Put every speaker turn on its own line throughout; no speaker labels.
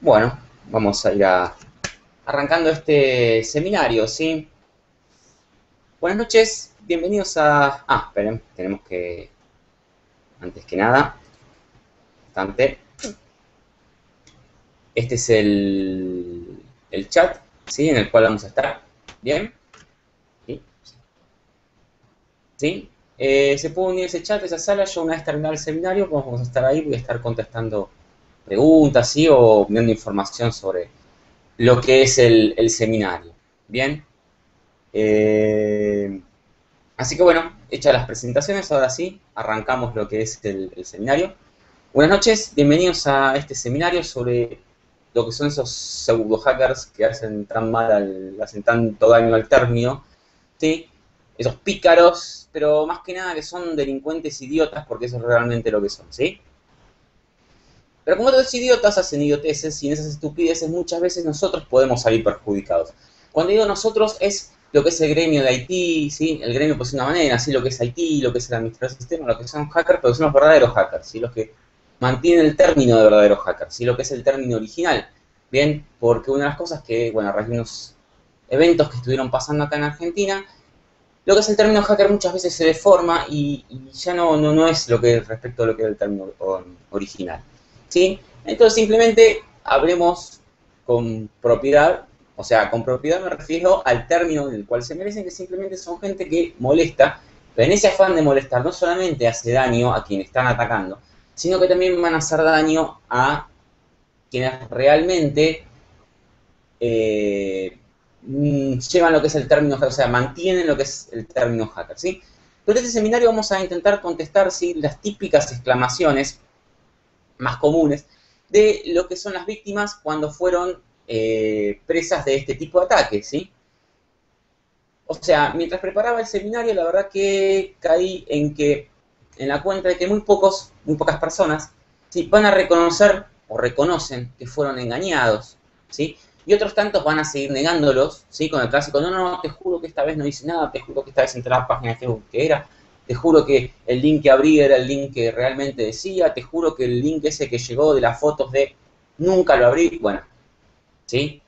Bueno, vamos a ir a, arrancando este seminario, ¿sí? Buenas noches, bienvenidos a... Ah, esperen, tenemos que... Antes que nada, bastante. Este es el, el chat, ¿sí? En el cual vamos a estar. ¿Bien? ¿Sí? ¿Sí? Eh, se puede unir ese chat, esa sala. Yo una vez terminado el seminario, vamos a estar ahí, voy a estar contestando preguntas, ¿sí? O viendo información sobre lo que es el, seminario. Bien. Eh, así que bueno, hechas las presentaciones, ahora sí, arrancamos lo que es el, seminario. Buenas noches, bienvenidos a este seminario sobre lo que son esos pseudo hackers que hacen tan mal, hacen tanto daño al término, ¿sí? Esos pícaros, pero más que nada que son delincuentes idiotas, porque eso es realmente lo que son, ¿sí? Pero como otros idiotas hacen idioteces y en esas estupideces muchas veces nosotros podemos salir perjudicados. Cuando digo nosotros es lo que es el gremio de Haití, ¿sí? el gremio pues de una manera, así lo que es Haití, lo que es el administrador del sistema, lo que son hackers, pero son los verdaderos hackers, ¿sí? los que mantienen el término de verdaderos hackers, ¿sí? lo que es el término original. Bien, porque una de las cosas que, bueno, a raíz de unos eventos que estuvieron pasando acá en Argentina, lo que es el término hacker muchas veces se deforma y, ya no, no, no, es lo que respecto a lo que es el término original. ¿Sí? Entonces simplemente hablemos con propiedad, o sea, con propiedad me refiero al término del cual se merecen, que simplemente son gente que molesta, pero en ese afán de molestar no solamente hace daño a quienes están atacando, sino que también van a hacer daño a quienes realmente eh, mm, llevan lo que es el término hacker, o sea, mantienen lo que es el término hacker, ¿sí? Durante este seminario vamos a intentar contestar ¿sí? las típicas exclamaciones más comunes de lo que son las víctimas cuando fueron eh, presas de este tipo de ataques, ¿sí? O sea, mientras preparaba el seminario, la verdad que caí en que, en la cuenta de que muy pocos, muy pocas personas, ¿sí? van a reconocer o reconocen que fueron engañados, ¿sí? Y otros tantos van a seguir negándolos, ¿sí? Con el clásico, no, no, te juro que esta vez no hice nada, te juro que esta vez entré a la página de Facebook que era, te juro que el link que abrí era el link que realmente decía, te juro que el link ese que llegó de las fotos de nunca lo abrí, bueno, ¿sí?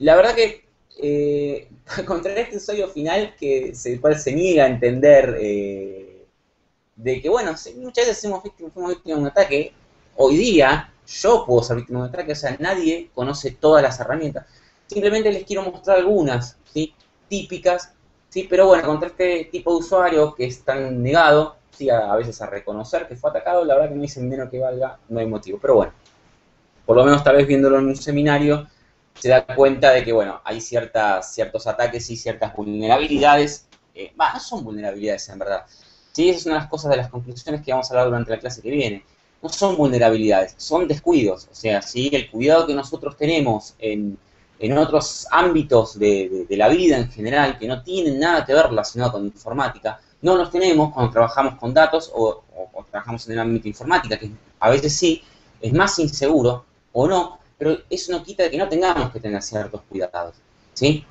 La verdad que eh, contra este ensayo final que se, cual se niega a entender eh, de que, bueno, muchas veces fuimos víctimas de un ataque, hoy día yo puedo ser víctima de un ataque, o sea, nadie conoce todas las herramientas, simplemente les quiero mostrar algunas. Típicas Sí, pero bueno, contra este tipo de usuario que es tan negado, sí, a, veces a reconocer que fue atacado, la verdad que no dicen menos que valga, no hay motivo. Pero bueno, por lo menos tal vez viéndolo en un seminario, se da cuenta de que, bueno, hay ciertas, ciertos ataques y ciertas vulnerabilidades. Eh, no son vulnerabilidades en verdad. Sí, esa es una de las cosas de las conclusiones que vamos a hablar durante la clase que viene. No son vulnerabilidades, son descuidos. O sea, sí, el cuidado que nosotros tenemos en en otros ámbitos de, la vida en general que no tienen nada que ver relacionado con informática, no los tenemos cuando trabajamos con datos o, trabajamos en el ámbito de informática, que a veces sí, es más inseguro o no, pero eso no quita de que no tengamos que tener ciertos cuidados, ¿sí?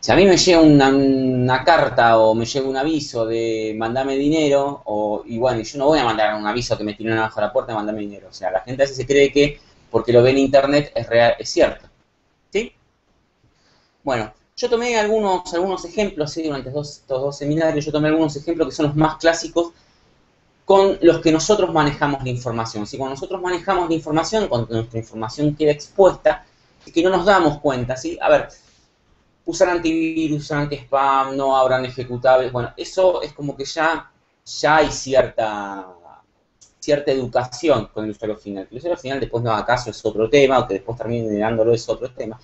Si a mí me llega una, carta o me llega un aviso de mandame dinero, o, y bueno, yo no voy a mandar un aviso que me tiren abajo la puerta de mandame dinero. O sea, la gente a veces se cree que porque lo ve en internet es real, es cierto. Bueno, yo tomé algunos, algunos ejemplos, ¿sí? durante estos dos seminarios, yo tomé algunos ejemplos que son los más clásicos con los que nosotros manejamos la información. Si cuando nosotros manejamos la información, cuando nuestra información queda expuesta, y que no nos damos cuenta, ¿sí? A ver, usar antivirus, usar anti-spam, no abran ejecutables, bueno, eso es como que ya, ya hay cierta, cierta educación con el usuario final. El usuario final después no haga caso es otro tema, o que después termine negándolo es otro tema.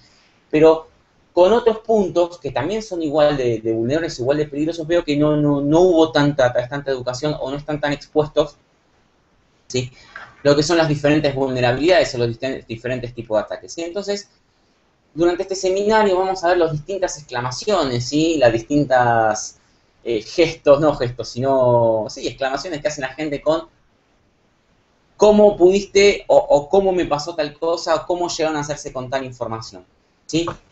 Pero con otros puntos que también son igual de, vulnerables, igual de peligrosos, veo que no, no, no hubo tanta, tanta educación o no están tan expuestos, ¿sí? Lo que son las diferentes vulnerabilidades o los diferentes tipos de ataques, ¿sí? Entonces, durante este seminario vamos a ver las distintas exclamaciones, ¿sí? Las distintas eh, gestos, no gestos, sino, sí, exclamaciones que hace la gente con cómo pudiste o, o cómo me pasó tal cosa o cómo llegaron a hacerse con tal información.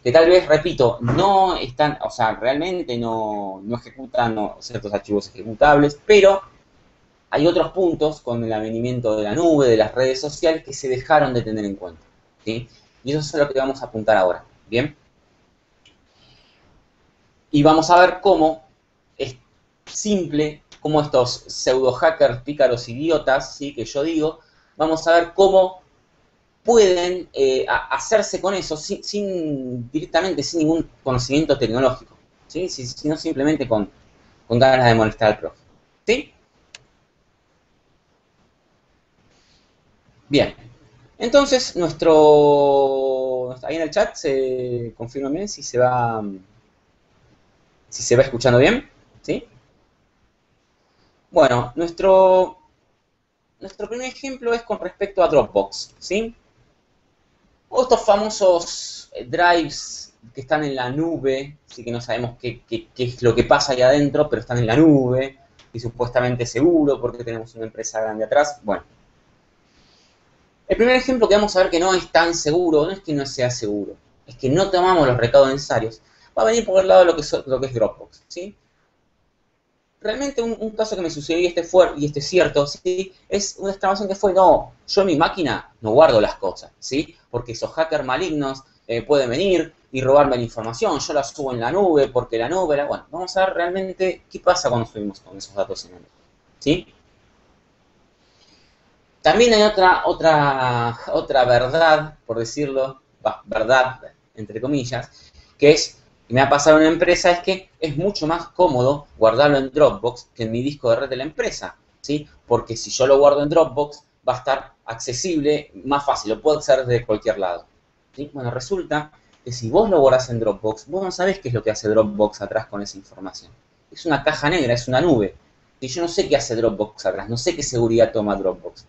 Que tal vez, repito, no están, o sea, realmente no, ejecutan ciertos archivos ejecutables, pero hay otros puntos con el avenimiento de la nube, de las redes sociales, que se dejaron de tener en cuenta. ¿sí? Y eso es lo que vamos a apuntar ahora. ¿Bien? Y vamos a ver cómo es simple, cómo estos pseudo hackers, pícaros, idiotas, ¿sí? que yo digo, vamos a ver cómo pueden eh, hacerse con eso sin, directamente, sin ningún conocimiento tecnológico, ¿sí? sino simplemente con, con ganas de molestar al profe. ¿Sí? Bien, entonces nuestro... Ahí en el chat se confirma bien si se va... Si se va escuchando bien, ¿sí? Bueno, nuestro, nuestro primer ejemplo es con respecto a Dropbox, ¿sí? O estos famosos eh, drives que están en la nube, sí que no sabemos qué, qué, es lo que pasa ahí adentro, pero están en la nube, y supuestamente seguro porque tenemos una empresa grande atrás. Bueno, el primer ejemplo que vamos a ver que no es tan seguro, no es que no sea seguro, es que no tomamos los recados necesarios, va a venir por el lado de lo que, es, lo que es Dropbox, ¿sí? Realmente un, caso que me sucedió y este fue, y este es cierto, ¿sí? Es una exclamación que fue, no, yo en mi máquina no guardo las cosas, ¿sí? Porque esos hackers malignos eh, pueden venir y robarme la información, yo la subo en la nube porque la nube, la, bueno, vamos a ver realmente qué pasa cuando subimos con esos datos en la nube, ¿sí? También hay otra, otra, otra verdad, por decirlo, verdad, entre comillas, que es, y me ha pasado en una empresa, es que es mucho más cómodo guardarlo en Dropbox que en mi disco de red de la empresa, ¿sí? Porque si yo lo guardo en Dropbox, va a estar accesible, más fácil, lo puedo hacer desde cualquier lado. Bueno, resulta que si vos lo guardás en Dropbox, vos no sabés qué es lo que hace Dropbox atrás con esa información. Es una caja negra, es una nube. Y yo no sé qué hace Dropbox atrás, no sé qué seguridad toma Dropbox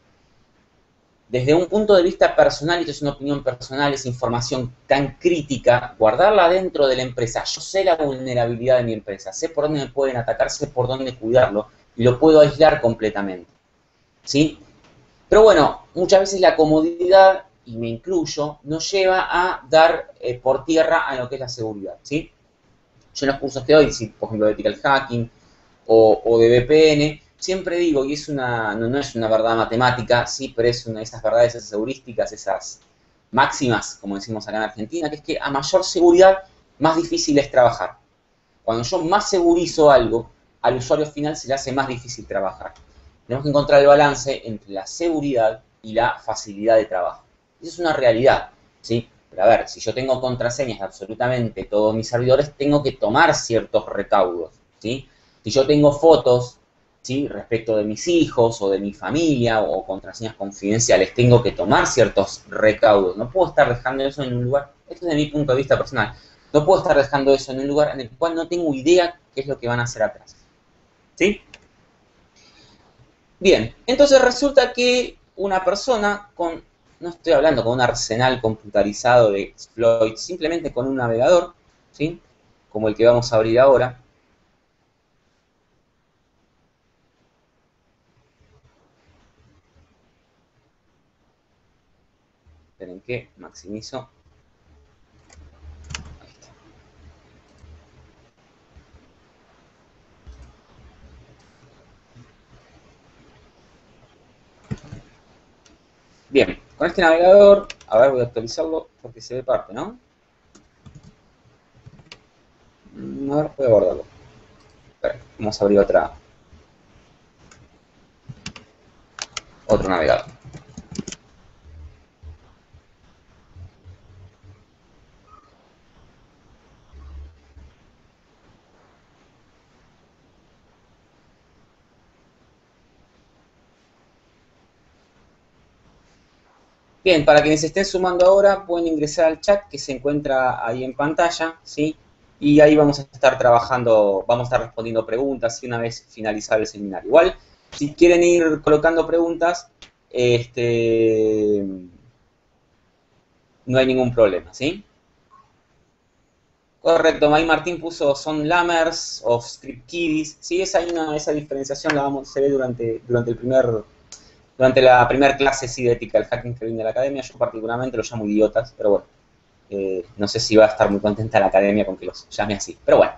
desde un punto de vista personal, y esto es una opinión personal, esa información tan crítica, guardarla dentro de la empresa. Yo sé la vulnerabilidad de mi empresa, sé por dónde me pueden atacar, sé por dónde cuidarlo, y lo puedo aislar completamente. ¿Sí? Pero bueno, muchas veces la comodidad, y me incluyo, nos lleva a dar eh, por tierra a lo que es la seguridad. ¿Sí? Yo en los cursos que doy, si, por ejemplo, de ethical hacking o, o de VPN, siempre digo, y es una, no, es una verdad matemática, sí, pero es una de esas verdades, esas heurísticas, esas máximas, como decimos acá en Argentina, que es que a mayor seguridad, más difícil es trabajar. Cuando yo más segurizo algo, al usuario final se le hace más difícil trabajar. Tenemos que encontrar el balance entre la seguridad y la facilidad de trabajo. Eso es una realidad, ¿sí? Pero a ver, si yo tengo contraseñas de absolutamente todos mis servidores, tengo que tomar ciertos recaudos, ¿sí? Si yo tengo fotos ¿sí? respecto de mis hijos o de mi familia o contraseñas confidenciales, tengo que tomar ciertos recaudos. No puedo estar dejando eso en un lugar, esto es de mi punto de vista personal, no puedo estar dejando eso en un lugar en el cual no tengo idea qué es lo que van a hacer atrás. ¿Sí? Bien, entonces resulta que una persona con, no estoy hablando con un arsenal computarizado de exploits, simplemente con un navegador, ¿sí? Como el que vamos a abrir ahora, Esperen que maximizo. Bien, con este navegador, a ver, voy a actualizarlo porque se ve parte, ¿no? A ver, voy a guardarlo. vamos a abrir otra. Otro navegador. Bien, para quienes estén sumando ahora, pueden ingresar al chat que se encuentra ahí en pantalla, ¿sí? Y ahí vamos a estar trabajando, vamos a estar respondiendo preguntas y una vez finalizado el seminario. Igual, si quieren ir colocando preguntas, este, no hay ningún problema, ¿sí? Correcto, May Martín puso son lammers o script kiddies. Sí, esa, esa diferenciación la vamos, se ve durante, durante el primer durante la primera clase sí de ética del hacking que vine de la academia, yo particularmente lo llamo idiotas, pero bueno, eh, no sé si va a estar muy contenta la academia con que los llame así, pero bueno.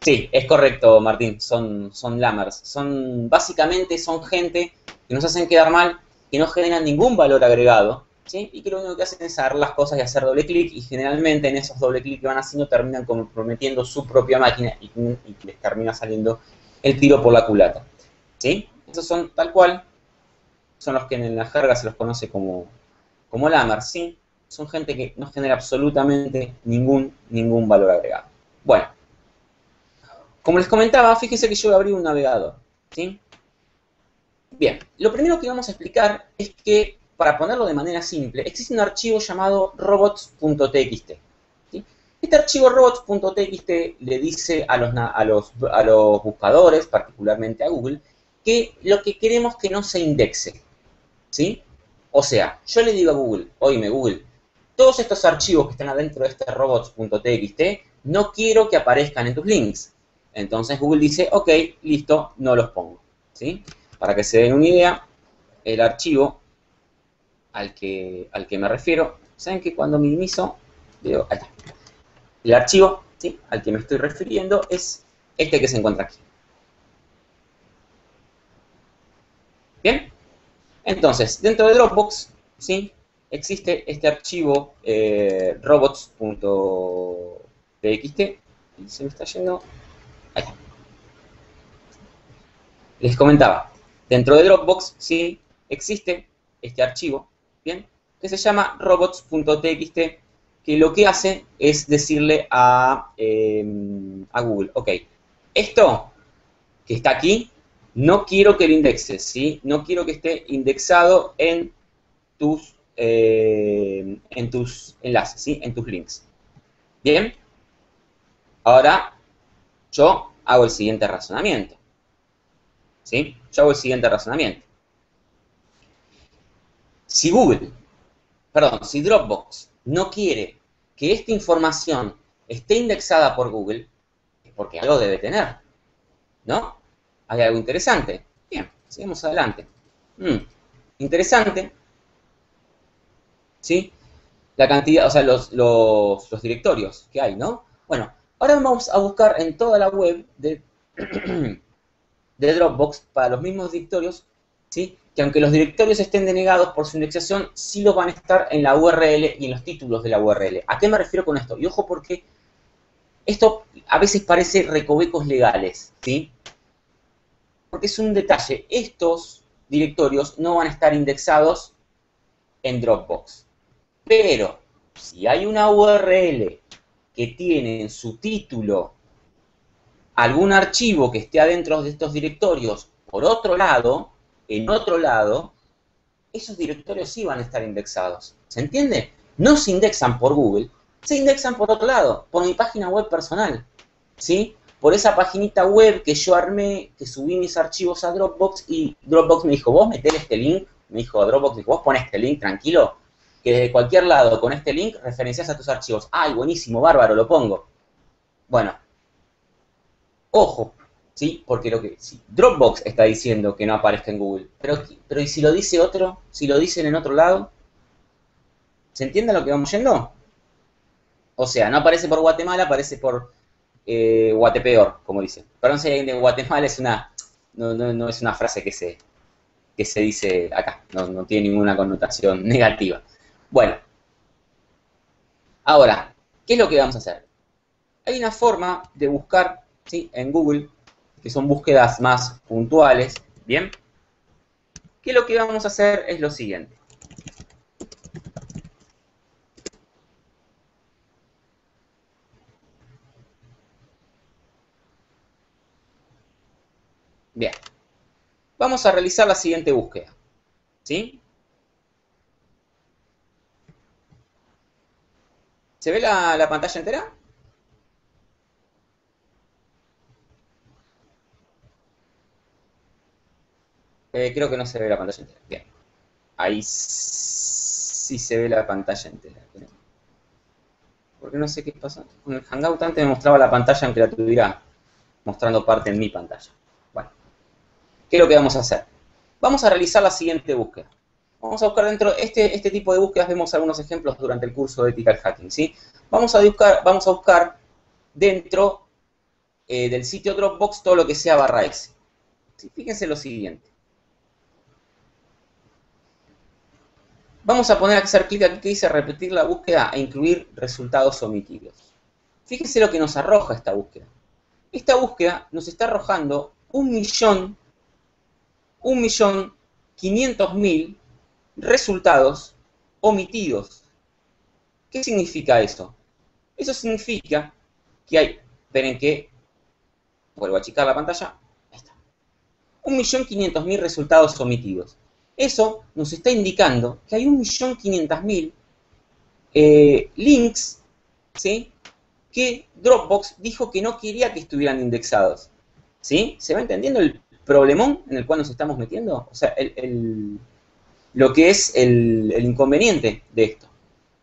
Sí, es correcto, Martín. Son, son lammers. Son, básicamente son gente que nos hacen quedar mal, que no generan ningún valor agregado, ¿sí? y que lo único que hacen es agarrar las cosas y hacer doble clic, y generalmente en esos doble clic que van haciendo terminan comprometiendo su propia máquina y, les termina saliendo el tiro por la culata. ¿Sí? Esos son tal cual, son los que en la jerga se los conoce como, como lammers, ¿sí? Son gente que no genera absolutamente ningún, ningún valor agregado. Bueno, como les comentaba, fíjense que yo abrí un navegador, ¿sí? Bien, lo primero que vamos a explicar es que, para ponerlo de manera simple, existe un archivo llamado robots.txt. Este archivo robots.txt le dice a los, a, los, a los buscadores, particularmente a Google, que lo que queremos que no se indexe. ¿Sí? O sea, yo le digo a Google, oíme Google, todos estos archivos que están adentro de este robots.txt, no quiero que aparezcan en tus links. Entonces Google dice, ok, listo, no los pongo. ¿Sí? Para que se den una idea, el archivo al que, al que me refiero, saben que cuando minimizo, veo, ahí está. El archivo ¿sí? al que me estoy refiriendo es este que se encuentra aquí. Bien, entonces, dentro de Dropbox, ¿sí? existe este archivo eh, robots.txt y se me está yendo. Ahí. Les comentaba, Dentro de Dropbox sí existe este archivo, ¿bien? Que se llama robots.txt, que lo que hace es decirle a, em, a Google, ok, esto que está aquí, no quiero que lo indexes, ¿sí? No quiero que esté indexado en tus, em, en tus enlaces, ¿sí? En tus links. ¿Bien? Ahora, yo hago el siguiente razonamiento. ¿Sí? Yo hago el siguiente razonamiento. Si Google, perdón, si Dropbox no quiere que esta información esté indexada por Google, es porque algo debe tener. ¿No? Hay algo interesante. Bien, sigamos adelante. Mm, interesante. ¿Sí? La cantidad, o sea, los directorios que hay, ¿no? Bueno, ahora vamos a buscar en toda la web de de Dropbox para los mismos directorios, ¿sí? que aunque los directorios estén denegados por su indexación, sí los van a estar en la URL y en los títulos de la URL. ¿A qué me refiero con esto? Y ojo porque esto a veces parece recovecos legales, ¿sí? Porque es un detalle. Estos directorios no van a estar indexados en Dropbox. Pero si hay una URL que tiene en su título algún archivo que esté adentro de estos directorios, por otro lado, en otro lado, esos directorios sí van a estar indexados. ¿Se entiende? No se indexan por Google, se indexan por otro lado, por mi página web personal. ¿Sí? Por esa paginita web que yo armé, que subí mis archivos a Dropbox y Dropbox me dijo, vos metés este link, me dijo Dropbox, dijo, vos pones este link, tranquilo, que desde cualquier lado con este link referencias a tus archivos. ¡Ay, buenísimo, bárbaro, lo pongo! Bueno, Ojo, ¿sí? Porque lo que Dropbox está diciendo que no aparezca en Google, pero, pero ¿y si lo dice otro? Si lo dicen en otro lado, ¿se entiende lo que vamos yendo? O sea, no aparece por Guatemala, aparece por eh, Guatepeor, como dice. Perdón si alguien de Guatemala es una, no, es una frase que se, que se dice acá, no, no tiene ninguna connotación negativa. Bueno, ahora, ¿qué es lo que vamos a hacer? Hay una forma de buscar en Google, que son búsquedas más puntuales, ¿bien? Que lo que vamos a hacer es lo siguiente. Bien. Vamos a realizar la siguiente búsqueda. ¿Sí? ¿Se ve la, la pantalla entera? Eh, creo que no se ve la pantalla entera. Bien. Ahí sí se ve la pantalla entera. Porque no sé qué pasa. Con el Hangout antes me mostraba la pantalla aunque la tuviera mostrando parte en mi pantalla. ¿Qué es lo que vamos a hacer? Vamos a realizar la siguiente búsqueda. Vamos a buscar dentro, este, este tipo de búsquedas vemos algunos ejemplos durante el curso de Ethical Hacking, ¿sí? Vamos a buscar, vamos a buscar dentro eh, del sitio Dropbox todo lo que sea barra S. Fíjense lo siguiente. Vamos a poner a hacer clic aquí que dice repetir la búsqueda e incluir resultados omitidos. Fíjense lo que nos arroja esta búsqueda. Esta búsqueda nos está arrojando un millón, un millón quinientos mil resultados omitidos. ¿Qué significa eso? Eso significa que hay, esperen que, vuelvo a achicar la pantalla, ahí está. Un millón quinientos mil resultados omitidos. Eso nos está indicando que hay un millón quinientos mil eh, links, ¿sí? Que Dropbox dijo que no quería que estuvieran indexados. ¿Sí? ¿Se va entendiendo el problemón en el cual nos estamos metiendo? O sea, lo que es el, el inconveniente de esto.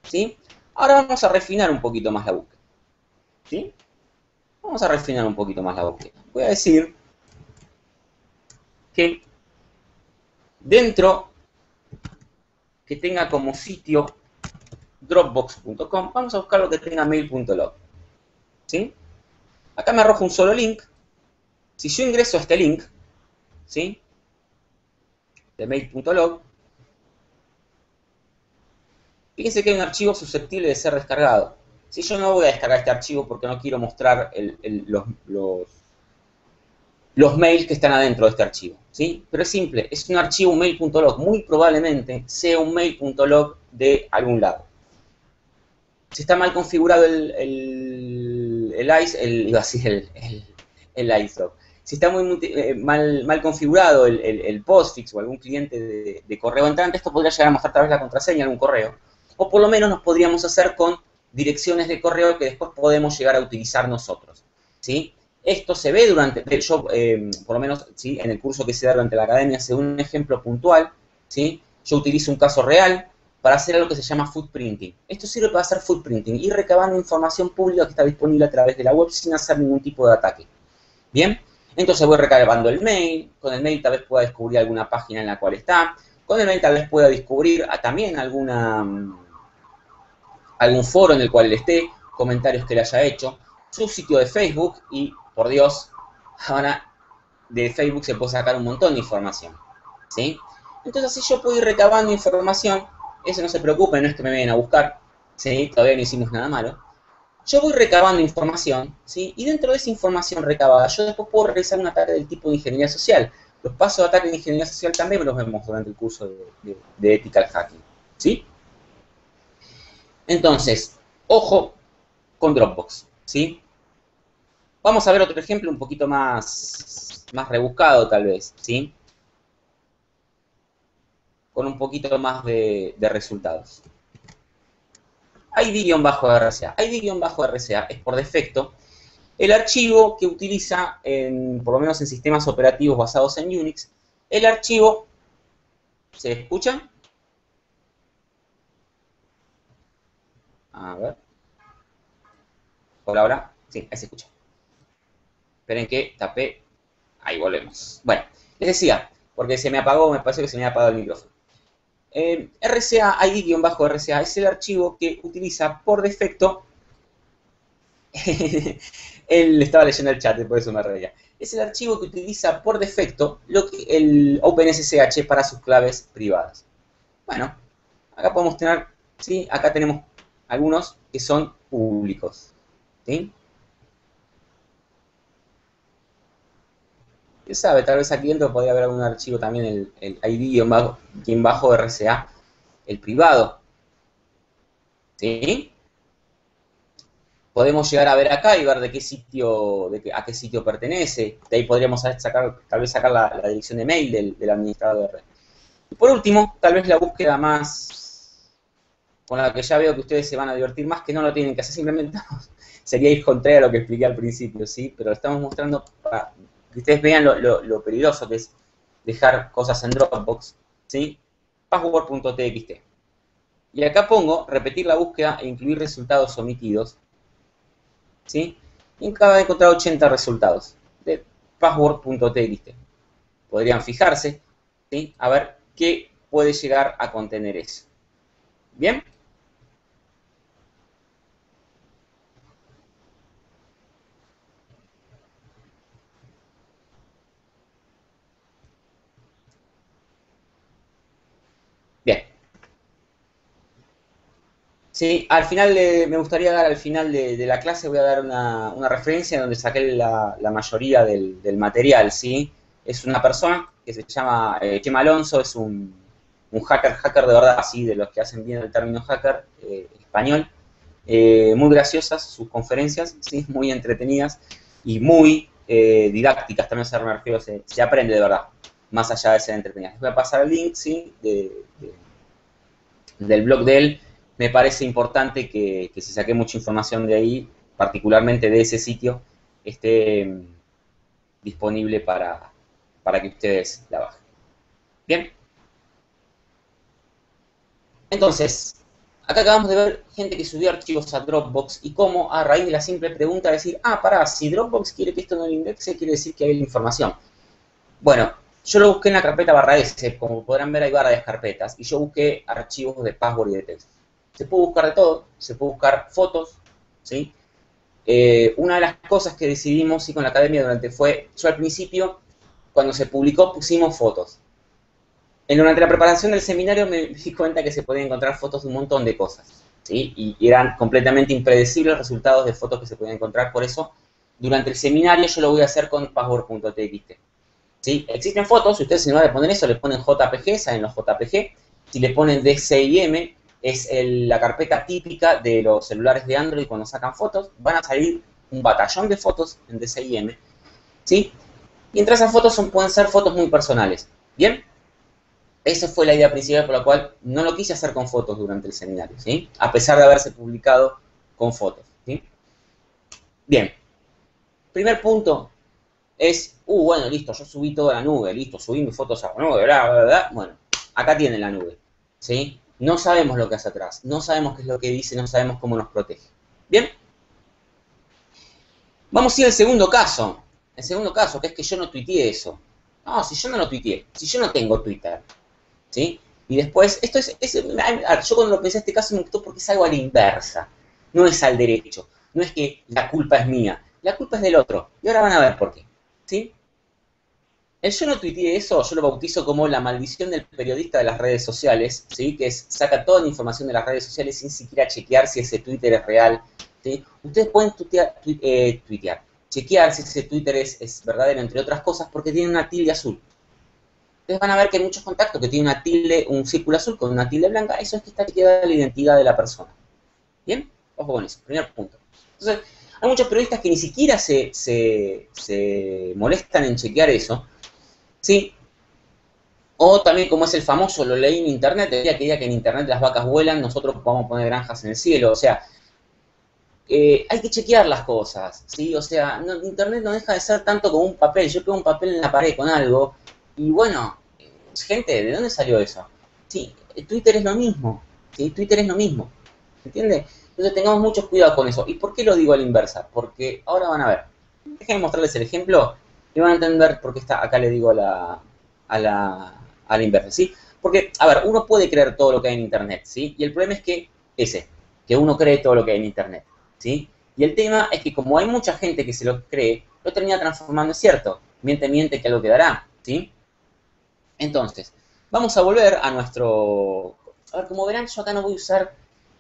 ¿Sí? Ahora vamos a refinar un poquito más la búsqueda. ¿Sí? Vamos a refinar un poquito más la búsqueda. Voy a decir que dentro que tenga como sitio dropbox.com, vamos a buscar lo que tenga mail.log. ¿Sí? Acá me arroja un solo link. Si yo ingreso a este link, ¿sí? De mail.log, Fíjense que hay un archivo susceptible de ser descargado. Si yo no voy a descargar este archivo porque no quiero mostrar los, los, mails que están adentro de este archivo. ¿sí? Pero es simple, es un archivo mail.log. Muy probablemente sea un mail.log de algún lado. Si está mal configurado el, el, el ICE, el, iba a decir el, el, ICE si está muy eh, mal, mal, configurado el, postfix o algún cliente de, correo entrante, esto podría llegar a mostrar través de la contraseña en un correo o por lo menos nos podríamos hacer con direcciones de correo que después podemos llegar a utilizar nosotros. ¿sí? Esto se ve durante, yo eh, por lo menos ¿sí? en el curso que se da durante la academia, se un ejemplo puntual, ¿sí? yo utilizo un caso real para hacer algo que se llama footprinting. Esto sirve para hacer footprinting y recabando información pública que está disponible a través de la web sin hacer ningún tipo de ataque. Bien, entonces voy recabando el mail, con el mail tal vez pueda descubrir alguna página en la cual está, con el mail tal vez pueda descubrir también alguna algún foro en el cual él esté, comentarios que le haya hecho, su sitio de Facebook y, por Dios, ahora de Facebook se puede sacar un montón de información. ¿sí? Entonces, si yo puedo ir recabando información, eso no se preocupe, no es que me vayan a buscar, ¿sí? todavía no hicimos nada malo. Yo voy recabando información, ¿sí? y dentro de esa información recabada, yo después puedo realizar un ataque del tipo de ingeniería social. Los pasos de ataque de ingeniería social también los vemos durante el curso de, de, de ethical hacking. ¿sí? Entonces, ojo con Dropbox, ¿sí? Vamos a ver otro ejemplo un poquito más, más rebuscado tal vez, ¿sí? Con un poquito más de, resultados. ID-RCA. ID-RCA es por defecto el archivo que utiliza, por lo menos en sistemas operativos basados en Unix, el archivo, ¿se escucha? A ver. Por ahora, sí, ahí se escucha. Esperen que tapé. Ahí volvemos. Bueno, les decía, porque se me apagó, me parece que se me ha apagado el micrófono. Eh, RCA, ID-RCA, es el archivo que utiliza por defecto. Él estaba leyendo el chat, por eso me reía. Es el archivo que utiliza por defecto lo que el OpenSSH para sus claves privadas. Bueno, acá podemos tener, sí, acá tenemos algunos que son públicos. ¿sí? ¿Quién sabe? Tal vez aquí dentro podría haber algún archivo también, el, el ID bajo, bajo RCA, el privado. ¿Sí? Podemos llegar a ver acá y ver de qué sitio, de a qué sitio pertenece. De ahí podríamos sacar, tal vez sacar la, dirección de mail del, del administrador de red. Y por último, tal vez la búsqueda más con la que ya veo que ustedes se van a divertir más, que no lo tienen que hacer, simplemente sería ir contrario a lo que expliqué al principio, ¿sí? Pero estamos mostrando para que ustedes vean lo, peligroso que es dejar cosas en Dropbox, ¿sí? Password.txt. Y acá pongo repetir la búsqueda e incluir resultados omitidos, ¿sí? Y acaba de encontrar 80 resultados de password.txt. Podrían fijarse, ¿sí? A ver qué puede llegar a contener eso. ¿Bien? Sí, al final me gustaría dar, al final de, la clase voy a dar una, referencia donde saqué la, mayoría del, material, ¿sí? Es una persona que se llama eh, Chema Alonso, es un, hacker, hacker de verdad, así, de los que hacen bien el término hacker eh, español. Eh, muy graciosas sus conferencias, ¿sí? Muy entretenidas y muy didácticas, también se se, aprende de verdad, más allá de ser entretenidas. Les voy a pasar el link, ¿sí? del blog de él me parece importante que, que, se saque mucha información de ahí, particularmente de ese sitio, esté mm, disponible para, para que ustedes la bajen. Bien. Entonces, acá acabamos de ver gente que subió archivos a Dropbox y cómo a raíz de la simple pregunta decir, ah, pará, si Dropbox quiere que esto no lo indexe, quiere decir que hay información. Bueno, yo lo busqué en la carpeta barra S, como podrán ver hay varias carpetas, y yo busqué archivos de password y de texto. Se puede buscar de todo, se puede buscar fotos, ¿sí? Eh, una de las cosas que decidimos sí, con la academia durante fue, yo al principio, cuando se publicó, pusimos fotos. En, durante la preparación del seminario me di cuenta que se podían encontrar fotos de un montón de cosas, ¿sí? Y eran completamente impredecibles los resultados de fotos que se podían encontrar, por eso, durante el seminario yo lo voy a hacer con password.txt. ¿Sí? Existen fotos, si ustedes en lugar de poner eso, le ponen JPG, saben los JPG, si le ponen DCIM, es la carpeta típica de los celulares de Android cuando sacan fotos. Van a salir un batallón de fotos en DCIM, ¿sí? Y entre esas fotos son, pueden ser fotos muy personales, ¿bien? Esa fue la idea principal por la cual no lo quise hacer con fotos durante el seminario, ¿sí? A pesar de haberse publicado con fotos, ¿sí? Bien. Primer punto es, uh, bueno, listo, yo subí toda la nube, listo, subí mis fotos a la nube, bla, bla, bla. Bueno, acá tienen la nube, ¿sí? No sabemos lo que hace atrás, no sabemos qué es lo que dice, no sabemos cómo nos protege. ¿Bien? Vamos a ir al segundo caso. El segundo caso, que es que yo no tuiteé eso. No, si yo no lo tuiteé, si yo no tengo Twitter. ¿Sí? Y después, esto es, yo cuando lo pensé este caso me gustó porque es algo a la inversa. No es al derecho. No es que la culpa es mía. La culpa es del otro. Y ahora van a ver por qué. ¿Sí? El yo no tuiteé eso, yo lo bautizo como la maldición del periodista de las redes sociales, ¿sí? que es, saca toda la información de las redes sociales sin siquiera chequear si ese Twitter es real. Ustedes pueden eh, tuitear, chequear si ese Twitter es, verdadero, entre otras cosas, porque tiene una tilde azul. Ustedes van a ver que hay muchos contactos que tienen una tilde, un círculo azul con una tilde blanca, eso es que está chequeada la identidad de la persona. ¿Bien? Ojo con eso, primer punto. Entonces, hay muchos periodistas que ni siquiera se, se molestan en chequear eso, ¿sí? O también como es el famoso, lo leí en internet, el día que que en internet las vacas vuelan, nosotros a poner granjas en el cielo. O sea, eh, hay que chequear las cosas, ¿sí? O sea, internet no deja de ser tanto como un papel. Yo pego un papel en la pared con algo y bueno, gente, ¿de dónde salió eso? Sí, Twitter es lo mismo, ¿sí? Twitter es lo mismo, ¿entiende? Entonces tengamos mucho cuidado con eso. ¿Y por qué lo digo a la inversa? Porque ahora van a ver. Déjenme mostrarles el ejemplo y van a entender por qué está, acá le digo a la, a la, a la inversa, ¿sí? Porque, a ver, uno puede creer todo lo que hay en Internet, ¿sí? Y el problema es que, ese, que uno cree todo lo que hay en Internet, ¿sí? Y el tema es que como hay mucha gente que se lo cree, lo termina transformando en cierto. Miente, miente, que algo quedará, ¿sí? Entonces, vamos a volver a nuestro... A ver, como verán, yo acá no voy a usar...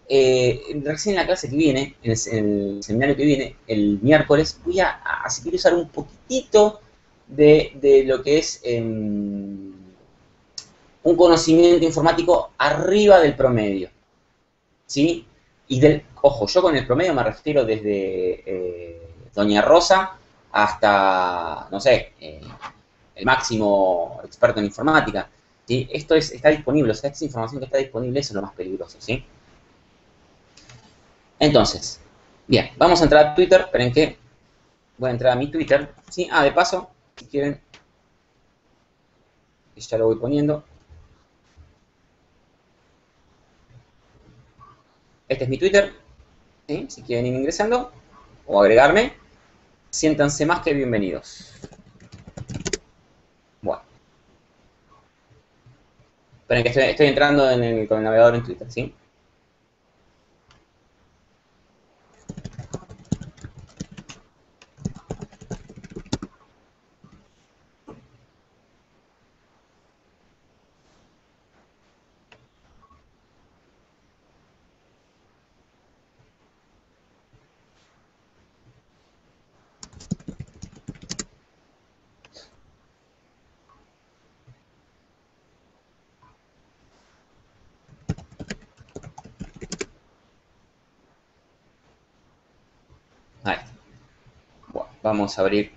Eh, recién en la clase que viene, en el, seminario que viene, el miércoles, voy a, a, quiero usar un poquitito de, lo que es em, un conocimiento informático arriba del promedio. ¿Sí? Y del, ojo, yo con el promedio me refiero desde eh, Doña Rosa hasta, no sé, eh, el máximo experto en informática. ¿sí? Esto es, está disponible, o sea, esta información que está disponible es lo más peligroso, ¿sí? Entonces, bien, vamos a entrar a Twitter, esperen que voy a entrar a mi Twitter, ¿sí? Ah, de paso, si quieren, ya lo voy poniendo. Este es mi Twitter, si quieren ir ingresando o agregarme, siéntanse más que bienvenidos. Bueno. Esperen que estoy, entrando con el navegador en Twitter, ¿sí? Vamos a abrir.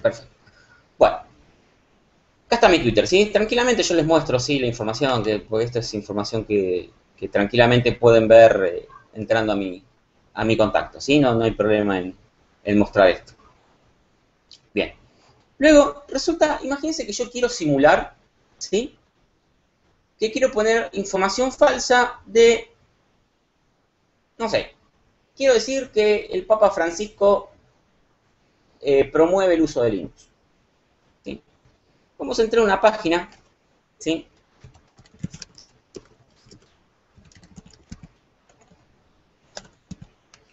Perfecto. Bueno, acá está mi Twitter, ¿sí? Tranquilamente yo les muestro, sí, la información, que, porque esta es información que, tranquilamente pueden ver eh, entrando a mi, a mi contacto, ¿sí? No, no hay problema en, en mostrar esto. Bien. Luego, resulta, imagínense que yo quiero simular, ¿sí? Que quiero poner información falsa de, no sé, quiero decir que el Papa Francisco eh, promueve el uso de Linux. Vamos a entrar a una página, ¿sí?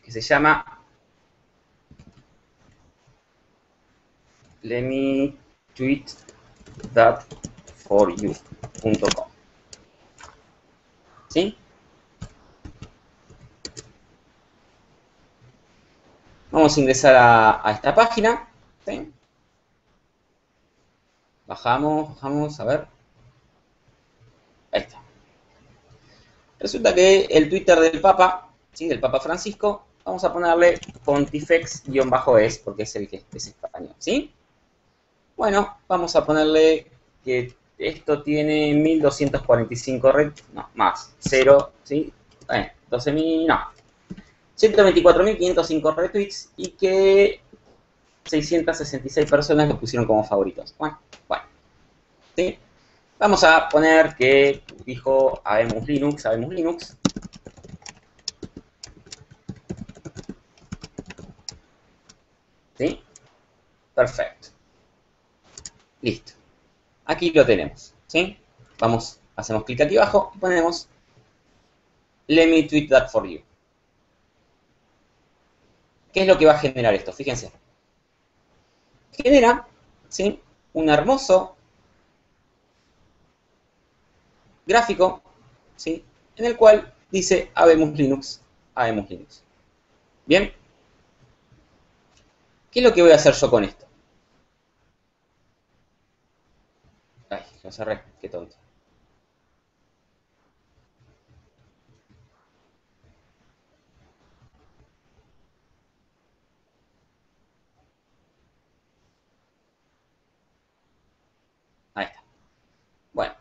Que se llama let. ¿Sí? Vamos a ingresar a, esta página. Bajamos, bajamos, a ver. Ahí está. Resulta que el Twitter del Papa, ¿sí? del Papa Francisco, vamos a ponerle pontifex-es, porque es el que es español, ¿sí? Bueno, vamos a ponerle que esto tiene 1245 red, no, más, 0, ¿sí? Eh, 12.000, no. 124.505 retweets y que 666 personas lo pusieron como favoritos. Bueno, bueno. Vamos a poner que dijo Habemos Linux, Habemos Linux. ¿Sí? Perfecto. Listo. Aquí lo tenemos. ¿Sí? Vamos, hacemos clic aquí abajo y ponemos Let me tweet that for you. ¿Qué es lo que va a generar esto? Fíjense. Genera, ¿sí? Un hermoso gráfico, ¿sí? En el cual dice Habemos Linux, Habemos Linux. ¿Bien? ¿Qué es lo que voy a hacer yo con esto? Lo cerré, qué tonto. Ahí está. Bueno.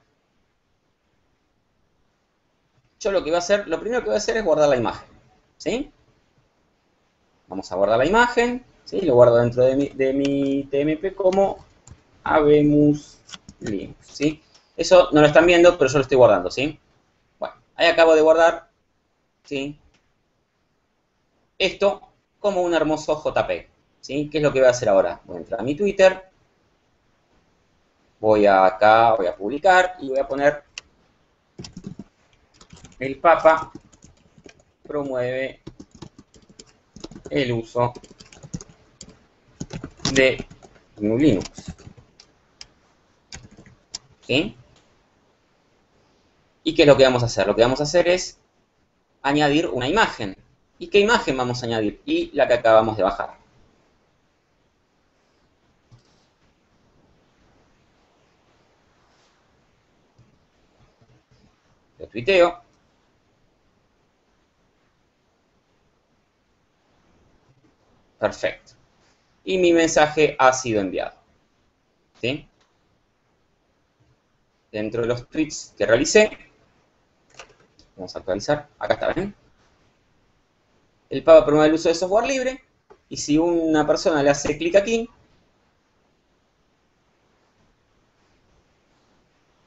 Yo lo que voy a hacer, lo primero que voy a hacer es guardar la imagen. ¿Sí? Vamos a guardar la imagen. ¿Sí? Lo guardo dentro de mi, TMP como Habemus Linux, ¿sí? Eso no lo están viendo, pero yo lo estoy guardando, ¿sí? Bueno, ahí acabo de guardar, ¿sí? Esto como un hermoso JP, ¿sí? ¿Qué es lo que voy a hacer ahora? Voy a entrar a mi Twitter, voy acá, voy a publicar y voy a poner el Papa promueve el uso de Linux. ¿Y qué es lo que vamos a hacer? Lo que vamos a hacer es añadir una imagen. ¿Y qué imagen vamos a añadir? Y la que acabamos de bajar. Lo tuiteo. Perfecto. Y mi mensaje ha sido enviado. ¿Sí? dentro de los tweets que realicé, vamos a actualizar, acá está, ¿ven? El Papa promueve el uso de software libre, y si una persona le hace clic aquí,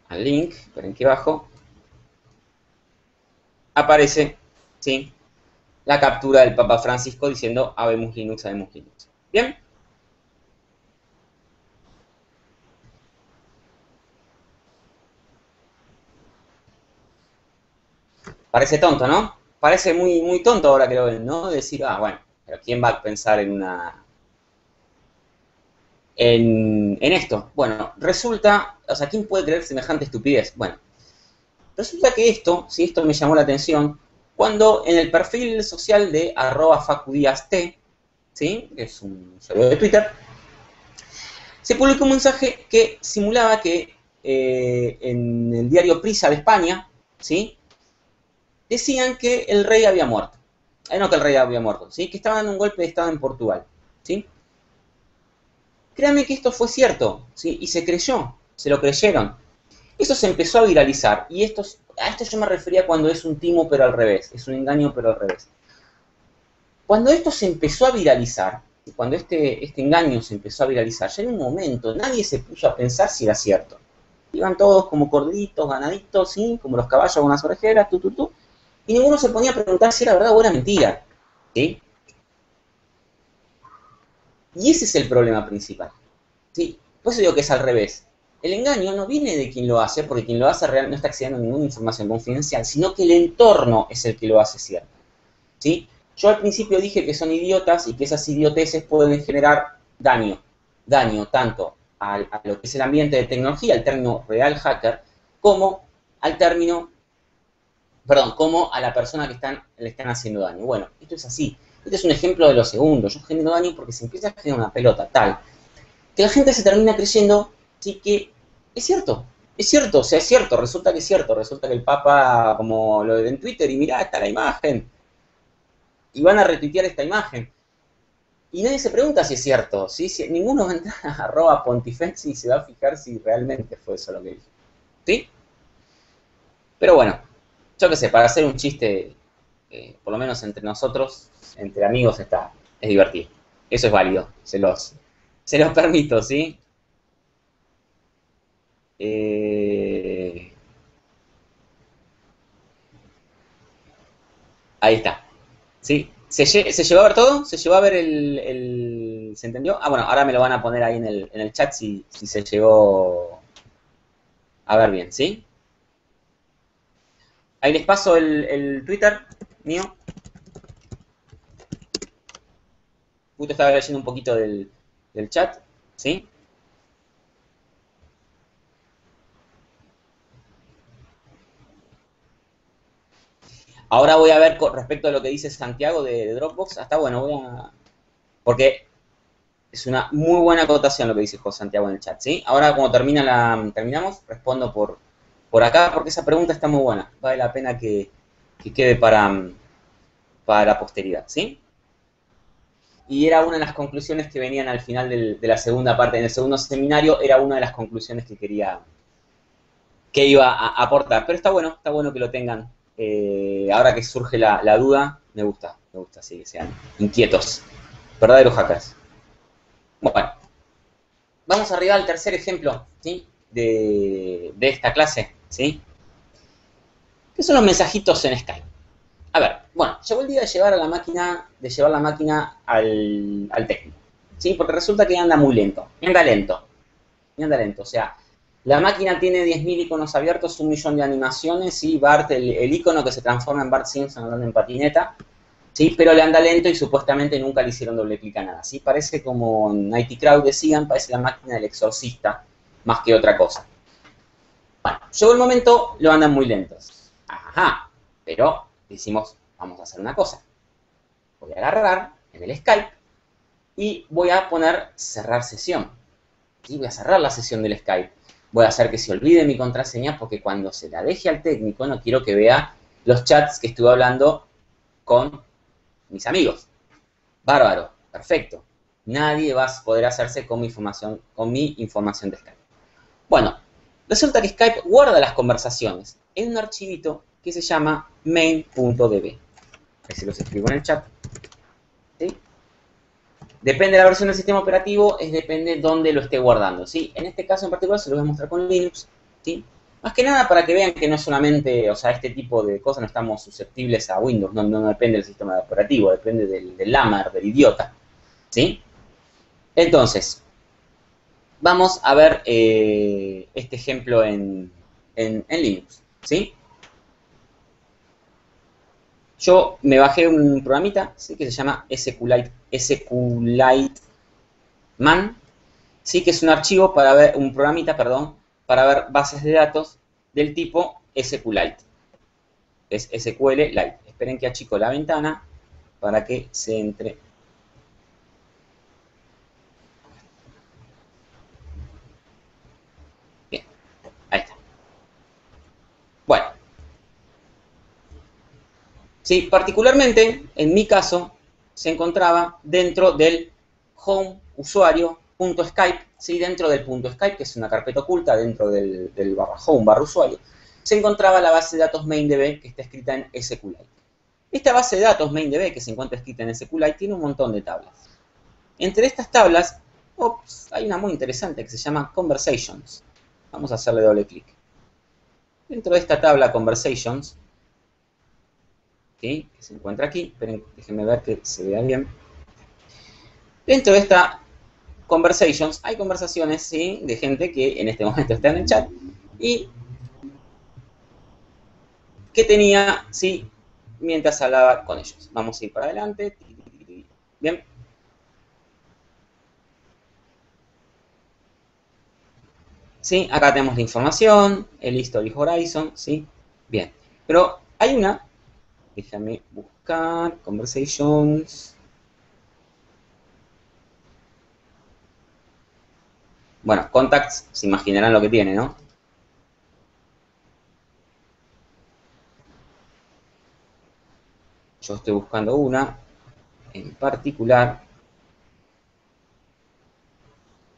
al link, esperen aquí abajo, aparece, ¿sí? La captura del Papa Francisco diciendo, habemos Linux, habemos Linux. ¿Bien? Parece tonto, ¿no? Parece muy, muy tonto ahora que lo ven, ¿no? Decir, ah, bueno, pero ¿quién va a pensar en una... En, en esto? Bueno, resulta, o sea, ¿quién puede creer semejante estupidez? Bueno, resulta que esto, si esto me llamó la atención, cuando en el perfil social de arroba facudíast, ¿sí? es un usuario de Twitter, se publicó un mensaje que simulaba que eh, en el diario Prisa de España, ¿sí? decían que el rey había muerto. Eh, no que el rey había muerto, ¿sí? que estaba dando un golpe de Estado en Portugal. ¿sí? Créanme que esto fue cierto, ¿sí? y se creyó, se lo creyeron. Esto se empezó a viralizar, y esto, a esto yo me refería cuando es un timo pero al revés, es un engaño pero al revés. Cuando esto se empezó a viralizar, cuando este, este engaño se empezó a viralizar, ya en un momento nadie se puso a pensar si era cierto. Iban todos como corditos, ganaditos, ¿sí? como los caballos con unas orejeras, tu, tu, y ninguno se ponía a preguntar si era verdad o era mentira. Y ese es el problema principal. ¿sí? Por eso digo que es al revés. El engaño no viene de quien lo hace, porque quien lo hace no está accediendo a ninguna información confidencial, sino que el entorno es el que lo hace cierto. ¿sí? Yo al principio dije que son idiotas y que esas idioteces pueden generar daño. Daño tanto a, lo que es el ambiente de tecnología, al término real hacker, como al término, perdón, como a la persona que están, le están haciendo daño. Bueno, esto es así. Este es un ejemplo de lo segundo. Yo genero daño porque se empieza a generar una pelota tal que la gente se termina creyendo sí, que es cierto, es cierto, o sea, es cierto, resulta que es cierto, resulta que el Papa, como lo de en Twitter, y mirá, está la imagen, y van a retuitear esta imagen. Y nadie se pregunta si es cierto, ¿sí? Si, ninguno va a entrar a arroba pontifex y se va a fijar si realmente fue eso lo que dijo. ¿Sí? Pero bueno, yo qué sé, para hacer un chiste, eh, por lo menos entre nosotros, entre amigos, está, es divertido. Eso es válido, se los, se los permito, ¿sí? Eh, ahí está. ¿Sí? ¿Se, ¿Se, llevó a ver todo? ¿Se llevó a ver el, ¿Se entendió? Ah, bueno, ahora me lo van a poner ahí en el, en el chat si, si se llegó a ver bien, ¿sí? Ahí les paso el, el Twitter mío. Justo estaba leyendo un poquito del, del chat, ¿sí? Ahora voy a ver respecto a lo que dice Santiago de, Dropbox. Hasta bueno, voy a. Porque es una muy buena acotación lo que dice José Santiago en el chat, ¿sí? Ahora, cuando termina la, terminamos, respondo por, por acá, porque esa pregunta está muy buena. Vale la pena que, quede para, para la posteridad, ¿sí? Y era una de las conclusiones que venían al final de la segunda parte. En el segundo seminario era una de las conclusiones que quería, que iba a aportar. Pero está bueno, está bueno que lo tengan eh, ahora que surge la, duda, me gusta, me gusta, sí, que sean inquietos, verdaderos hackers. Bueno, vamos arriba al tercer ejemplo. De, esta clase, ¿sí? ¿Qué son los mensajitos en Skype? A ver, bueno, llegó el día de llevar a la máquina, de llevar la máquina al, al técnico, ¿sí? Porque resulta que anda muy lento, anda lento, anda lento, o sea, la máquina tiene 10.000 iconos abiertos, un millón de animaciones y Bart, el, icono que se transforma en Bart Simpson andando en patineta, ¿sí? pero le anda lento y supuestamente nunca le hicieron doble clic a nada. ¿sí? Parece como en IT Crowd decían, parece la máquina del exorcista más que otra cosa. Bueno, llegó el momento, lo andan muy lentos. Ajá, pero decimos, vamos a hacer una cosa. Voy a agarrar en el Skype y voy a poner cerrar sesión. ¿sí? Voy a cerrar la sesión del Skype voy a hacer que se olvide mi contraseña porque cuando se la deje al técnico no quiero que vea los chats que estuve hablando con mis amigos. Bárbaro, perfecto. Nadie va a poder hacerse con mi información, con mi información de Skype. Bueno, resulta que Skype guarda las conversaciones en un archivito que se llama main.db. Ahí se los escribo en el chat. Depende de la versión del sistema operativo, es depende de dónde lo esté guardando, ¿sí? En este caso en particular se lo voy a mostrar con Linux, ¿sí? Más que nada para que vean que no solamente, o sea, este tipo de cosas no estamos susceptibles a Windows, no, no depende del sistema operativo, depende del, del del idiota, ¿sí? Entonces, vamos a ver eh, este ejemplo en, en, en Linux, ¿sí? Yo me bajé un programita ¿sí? que se llama SQLite, SQLite Man, ¿sí? que es un archivo para ver, un programita, perdón, para ver bases de datos del tipo SQLite. Es SQLite. Esperen que achico la ventana para que se entre. Bien, ahí está. Bueno, ¿Sí? Particularmente, en mi caso, se encontraba dentro del home usuario.skype, ¿sí? dentro del punto .skype, que es una carpeta oculta dentro del, del barra home barra usuario, se encontraba la base de datos MainDB que está escrita en SQLite. Esta base de datos MainDB que se encuentra escrita en SQLite tiene un montón de tablas. Entre estas tablas, hay una muy interesante que se llama Conversations. Vamos a hacerle doble clic. Dentro de esta tabla Conversations, que se encuentra aquí, déjenme ver que se vea bien. Dentro de esta Conversations hay conversaciones ¿sí? de gente que en este momento está en el chat y que tenía, sí, mientras hablaba con ellos. Vamos a ir para adelante. Bien. ¿Sí? Acá tenemos la información, el History Horizon, ¿sí? Bien. Pero hay una, déjame buscar, Conversations. Bueno, Contacts, se imaginarán lo que tiene, ¿no? Yo estoy buscando una en particular.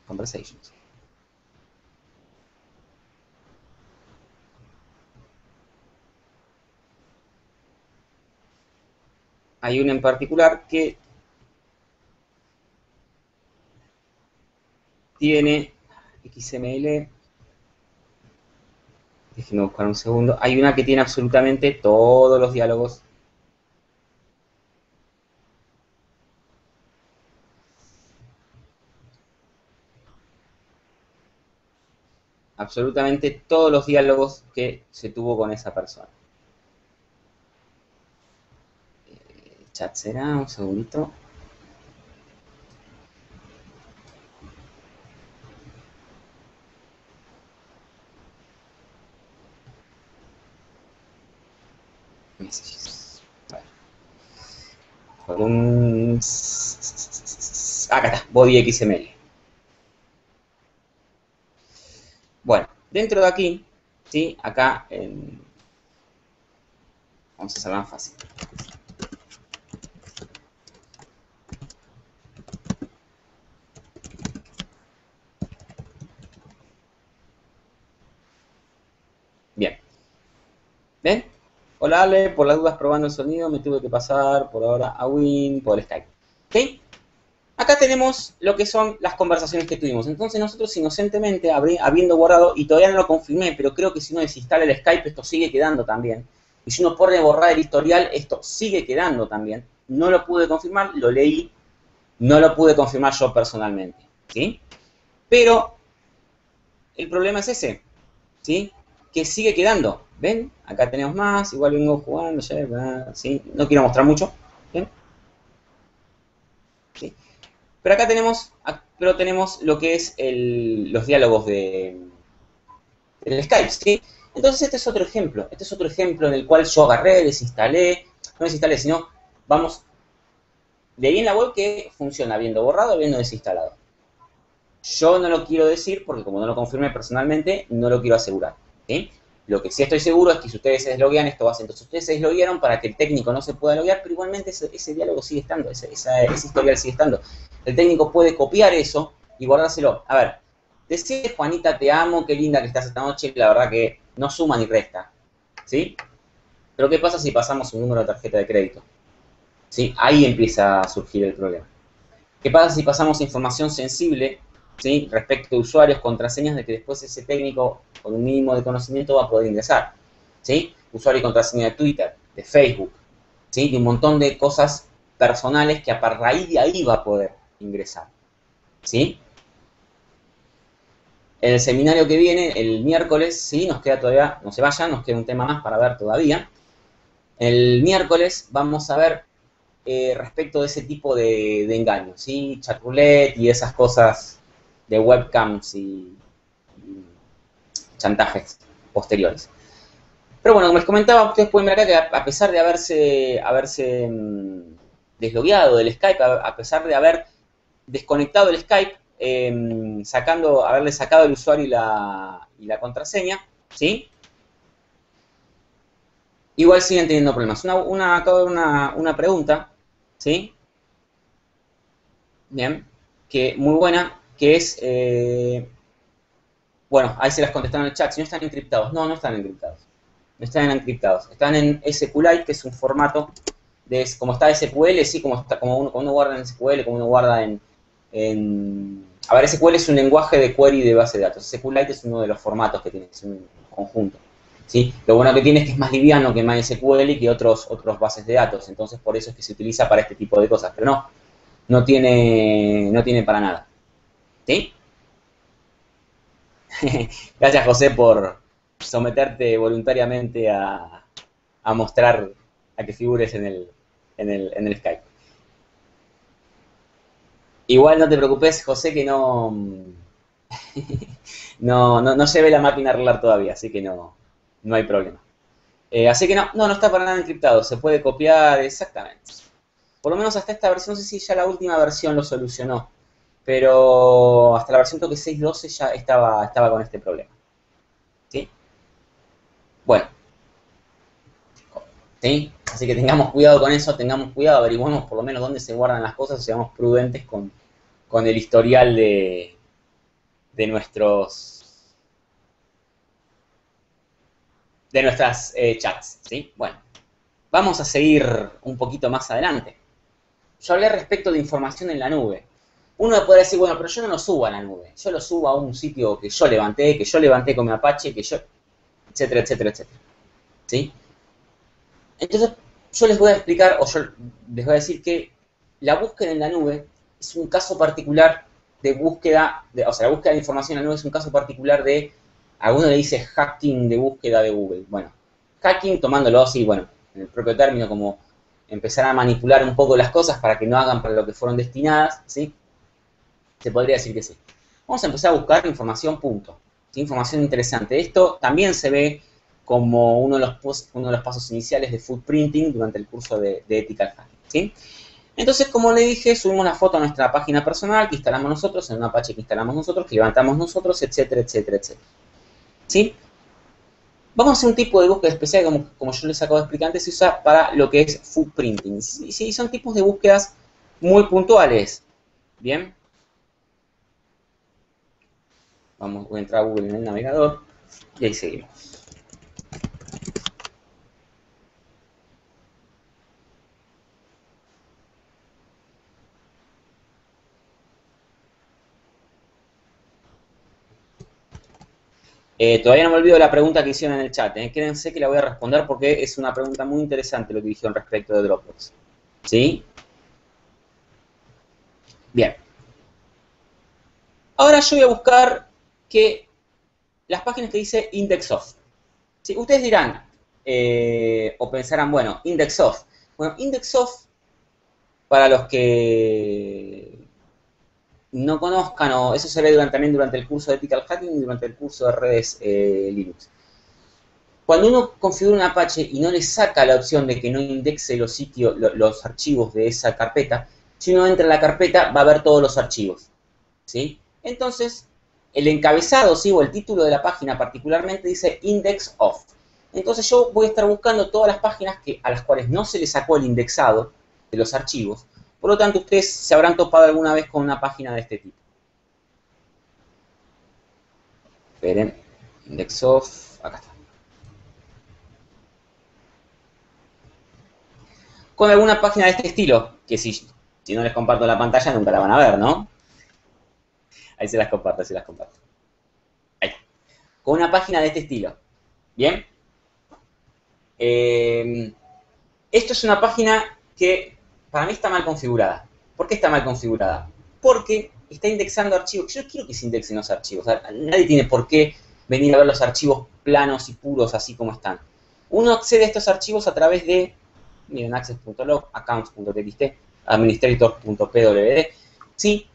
Conversations. Hay una en particular que tiene XML. Déjenme buscar un segundo. Hay una que tiene absolutamente todos los diálogos absolutamente todos los diálogos que se tuvo con esa persona. Eh, será, un segundito. Acá está, body XML. Bueno, dentro de aquí, ¿sí? Acá, vamos a hacerlo más fácil. Bien. ¿Ven? Hola Por las dudas probando el sonido me tuve que pasar por ahora a Win por Skype. ¿Ok? Acá tenemos lo que son las conversaciones que tuvimos. Entonces nosotros inocentemente, habiendo guardado, y todavía no lo confirmé, pero creo que si uno desinstala el Skype, esto sigue quedando también. Y si uno pone borrar el historial, esto sigue quedando también. No lo pude confirmar, lo leí, no lo pude confirmar yo personalmente. ¿Sí? Pero el problema es ese, ¿sí? Que sigue quedando. ¿Ven? Acá tenemos más, igual vengo jugando, ya, ¿sí? No quiero mostrar mucho. ¿Bien? Pero acá tenemos, pero tenemos lo que es los diálogos de, del Skype, ¿sí? Entonces este es otro ejemplo, este es otro ejemplo en el cual yo agarré, desinstalé, no desinstalé, sino vamos, leí en la web que funciona habiendo borrado, habiendo desinstalado. Yo no lo quiero decir porque como no lo confirmé personalmente, no lo quiero asegurar, Lo que sí estoy seguro es que si ustedes se desloguean, esto va a ser. Entonces, ustedes se desloguearon para que el técnico no se pueda loguear, pero igualmente ese, diálogo sigue estando, ese, historial sigue estando. El técnico puede copiar eso y guardárselo. A ver, decir Juanita, te amo, qué linda que estás esta noche, la verdad que no suma ni resta. ¿Sí? Pero ¿qué pasa si pasamos un número de tarjeta de crédito? ¿Sí? Ahí empieza a surgir el problema. ¿Qué pasa si pasamos información sensible ¿sí? respecto a usuarios, contraseñas, de que después ese técnico con un mínimo de conocimiento va a poder ingresar. ¿sí? Usuario y contraseña de Twitter, de Facebook, ¿sí? de un montón de cosas personales que a raíz de ahí va a poder ingresar. ¿sí? El seminario que viene, el miércoles, sí, nos queda todavía, no se vayan, nos queda un tema más para ver todavía. El miércoles vamos a ver eh, respecto de ese tipo de, engaños, ¿sí? Chat roulette y esas cosas de webcams y, chantajes posteriores. Pero bueno, como les comentaba, ustedes pueden ver acá que a pesar de haberse, haberse mm, deslogueado del Skype, a pesar de haber desconectado el Skype, em, sacando, haberle sacado el usuario y la, y la contraseña, ¿sí? igual siguen teniendo problemas. Una, una, acabo de una, una pregunta, ¿sí? Bien, que muy buena, que es, eh, bueno, ahí se las contestaron en el chat, si no están encriptados. No, no están encriptados. No están encriptados. Están en SQLite, que es un formato de, como está SQL, sí, como, está, como, uno, como uno guarda en SQL, como uno guarda en, en... A ver, SQL es un lenguaje de query de base de datos. SQLite es uno de los formatos que tiene, es un conjunto. ¿sí? Lo bueno que tiene es que es más liviano que MySQL y que otros, otros bases de datos. Entonces, por eso es que se utiliza para este tipo de cosas. Pero no, no tiene, no tiene para nada. ¿Sí? Gracias, José, por someterte voluntariamente a, a mostrar, a que figures en el, en el, en el Skype. Igual no te preocupes, José, que no, no, no, no se ve la máquina arreglar todavía, así que no, no hay problema. Eh, así que no, no, no está para nada encriptado, se puede copiar exactamente. Por lo menos hasta esta versión, no sé si ya la última versión lo solucionó, pero hasta la versión toque 6.12 ya estaba, estaba con este problema. ¿Sí? Bueno. ¿Sí? Así que tengamos cuidado con eso, tengamos cuidado, averiguemos por lo menos dónde se guardan las cosas, seamos prudentes con, con el historial de, de nuestros de nuestras eh, chats, ¿sí? Bueno, vamos a seguir un poquito más adelante. Yo hablé respecto de información en la nube. Uno puede decir, bueno, pero yo no lo subo a la nube. Yo lo subo a un sitio que yo levanté, que yo levanté con mi Apache, que yo... etcétera, etcétera, etcétera. ¿Sí? Entonces, yo les voy a explicar, o yo les voy a decir que la búsqueda en la nube es un caso particular de búsqueda, de, o sea, la búsqueda de información en la nube es un caso particular de Alguno le dice hacking de búsqueda de Google. Bueno, hacking tomándolo así, bueno, en el propio término, como empezar a manipular un poco las cosas para que no hagan para lo que fueron destinadas, ¿sí? Se podría decir que sí. Vamos a empezar a buscar información, punto. Información interesante. Esto también se ve como uno de los, uno de los pasos iniciales de footprinting durante el curso de, de ethical hacking, ¿sí? Entonces, como le dije, subimos la foto a nuestra página personal que instalamos nosotros, en una Apache que instalamos nosotros, que levantamos nosotros, etcétera, etcétera, etcétera. ¿sí? Vamos a hacer un tipo de búsqueda especial, como, como yo les acabo de explicar antes, se usa para lo que es footprinting. Sí, son tipos de búsquedas muy puntuales. Bien. Vamos, a entrar a Google en el navegador y ahí seguimos. Eh, todavía no me olvido la pregunta que hicieron en el chat. ¿eh? Quédense que la voy a responder porque es una pregunta muy interesante lo que dijeron respecto de Dropbox. ¿Sí? Bien. Ahora yo voy a buscar que las páginas que dice IndexOf. ¿Sí? Ustedes dirán, eh, o pensarán, bueno, IndexOf. Bueno, IndexOf, para los que no conozcan, o eso se ve durante, también durante el curso de Ethical Hacking y durante el curso de redes eh, Linux. Cuando uno configura un Apache y no le saca la opción de que no indexe los sitios, los archivos de esa carpeta, si uno entra en la carpeta va a ver todos los archivos. ¿sí? Entonces, el encabezado, ¿sí? o el título de la página particularmente dice index of. Entonces yo voy a estar buscando todas las páginas que, a las cuales no se le sacó el indexado de los archivos por lo tanto, ustedes se habrán topado alguna vez con una página de este tipo. Esperen, index of, acá está. Con alguna página de este estilo, que si, si no les comparto la pantalla nunca la van a ver, ¿no? Ahí se las comparto, se las comparto. Ahí. Con una página de este estilo. ¿Bien? Eh, esto es una página que para mí está mal configurada. ¿Por qué está mal configurada? Porque está indexando archivos. Yo quiero que se indexen los archivos. nadie tiene por qué venir a ver los archivos planos y puros así como están. Uno accede a estos archivos a través de, miren, access.log, accounts.txt, administrator.pwd. ¿sí?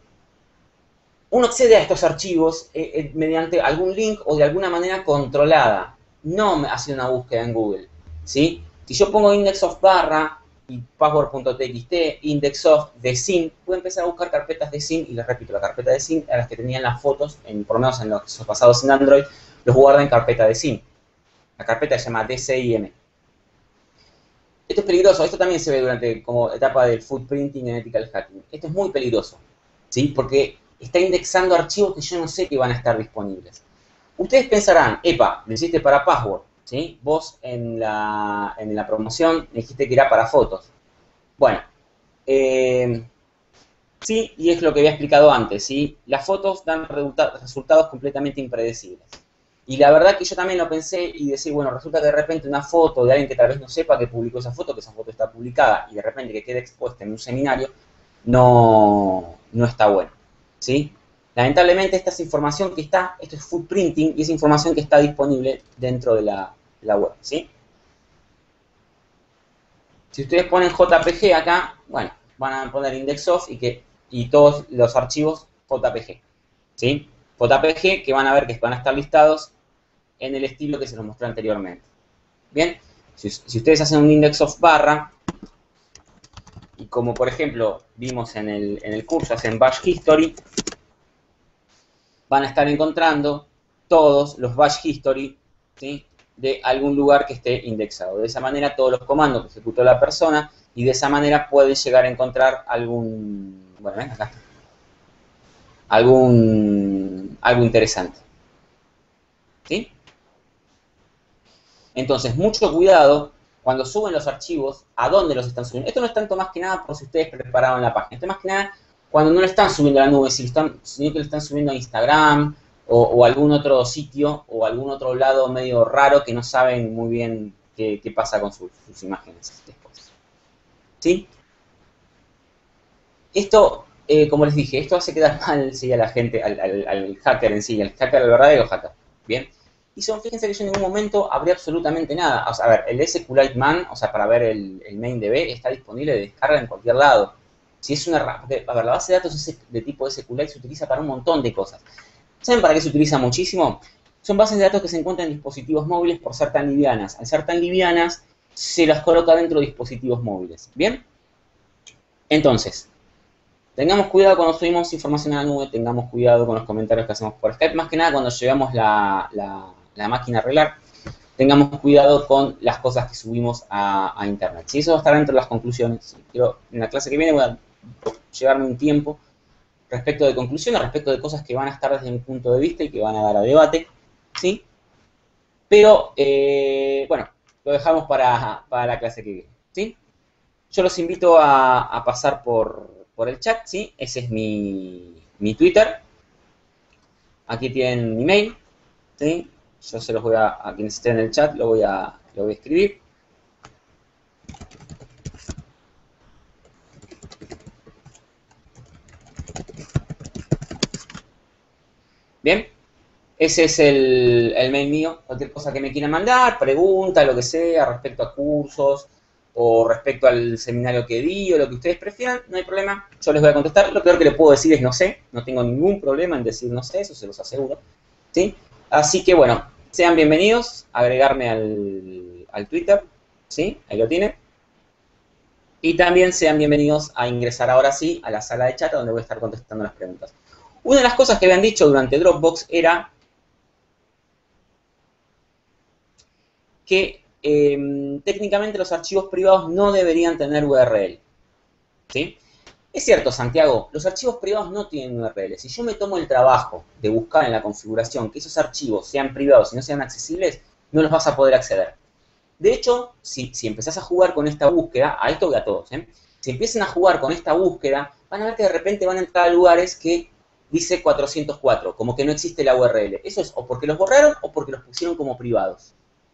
Uno accede a estos archivos eh, eh, mediante algún link o de alguna manera controlada. No haciendo una búsqueda en Google. ¿sí? Si yo pongo index of barra y password.txt, indexof de SIM, pude empezar a buscar carpetas de SIM y les repito, la carpeta de SIM a las que tenían las fotos, en, por lo menos en los pasados en Android, los guarda en carpeta de SIM. La carpeta se llama DCIM. Esto es peligroso, esto también se ve durante como etapa del footprinting en ethical hacking. Esto es muy peligroso, ¿sí? Porque está indexando archivos que yo no sé que van a estar disponibles. Ustedes pensarán, epa, lo hiciste para password, ¿sí? Vos en la, en la promoción dijiste que era para fotos. Bueno, eh, sí, y es lo que había explicado antes, ¿sí? Las fotos dan resultados completamente impredecibles. Y la verdad que yo también lo pensé y decir, bueno, resulta que de repente una foto de alguien que tal vez no sepa que publicó esa foto, que esa foto está publicada, y de repente que quede expuesta en un seminario, no, no está bueno. ¿Sí? Lamentablemente esta es información que está, esto es footprinting, y es información que está disponible dentro de la, web. ¿sí? Si ustedes ponen JPG acá, bueno, van a poner index of y, que, y todos los archivos JPG. ¿sí? JPG que van a ver que van a estar listados en el estilo que se los mostró anteriormente. Bien, si, ustedes hacen un index of barra, y como por ejemplo vimos en el, en el curso, hacen bash history, van a estar encontrando todos los bash history de algún lugar que esté indexado. De esa manera todos los comandos que ejecutó la persona y de esa manera pueden llegar a encontrar algún, bueno, ven acá, algún, algo interesante. ¿Sí? Entonces, mucho cuidado cuando suben los archivos, a dónde los están subiendo. Esto no es tanto más que nada por si ustedes prepararon la página. Esto es más que nada cuando no lo están subiendo a la nube, si están, sino que lo están subiendo a Instagram o, algún otro sitio o algún otro lado medio raro que no saben muy bien qué, pasa con sus, imágenes después. ¿Sí? Esto, eh, como les dije, esto hace quedar mal sí, a la gente, al, al hacker en sí, al hacker, al verdadero hacker. Bien. Y son, fíjense que yo en ningún momento abrí absolutamente nada. A ver, el SQLite Man, o sea, para ver el, el main DB, está disponible de descarga en cualquier lado. Si es una porque, a ver, la base de datos de tipo SQLite se utiliza para un montón de cosas. ¿Saben para qué se utiliza muchísimo? Son bases de datos que se encuentran en dispositivos móviles por ser tan livianas. Al ser tan livianas, se las coloca dentro de dispositivos móviles. ¿Bien? Entonces, tengamos cuidado cuando subimos información a la nube, tengamos cuidado con los comentarios que hacemos por Skype, más que nada cuando llevamos la máquina a arreglar, tengamos cuidado con las cosas que subimos a, Internet. Si eso va a estar dentro de las conclusiones, quiero, en la clase que viene voy a llevarme un tiempo respecto de conclusiones, respecto de cosas que van a estar desde mi punto de vista y que van a dar a debate, ¿sí? Pero, eh, bueno, lo dejamos para, la clase que viene, ¿sí? Yo los invito a, pasar por, por, el chat, ¿sí? Ese es mi, mi Twitter. Aquí tienen mi mail, ¿sí? Yo se los voy a, a quienes estén en el chat, lo voy a, lo voy a escribir. Bien, ese es el, el, mail mío. Cualquier cosa que me quieran mandar, pregunta, lo que sea, respecto a cursos o respecto al seminario que di o lo que ustedes prefieran, no hay problema. Yo les voy a contestar. Lo peor que les puedo decir es no sé. No tengo ningún problema en decir no sé, eso se los aseguro. ¿Sí? Así que bueno, sean bienvenidos a agregarme al, Twitter, ¿sí? Ahí lo tienen. Y también sean bienvenidos a ingresar ahora sí a la sala de chat donde voy a estar contestando las preguntas. Una de las cosas que habían dicho durante Dropbox era que em, técnicamente los archivos privados no deberían tener URL. ¿Sí? Es cierto, Santiago, los archivos privados no tienen URL. Si yo me tomo el trabajo de buscar en la configuración que esos archivos sean privados y no sean accesibles, no los vas a poder acceder. De hecho, si, si empezás a jugar con esta búsqueda, a esto voy a todos, ¿eh? si empiezan a jugar con esta búsqueda, van a ver que de repente van a entrar a lugares que dice 404, como que no existe la URL. Eso es o porque los borraron o porque los pusieron como privados.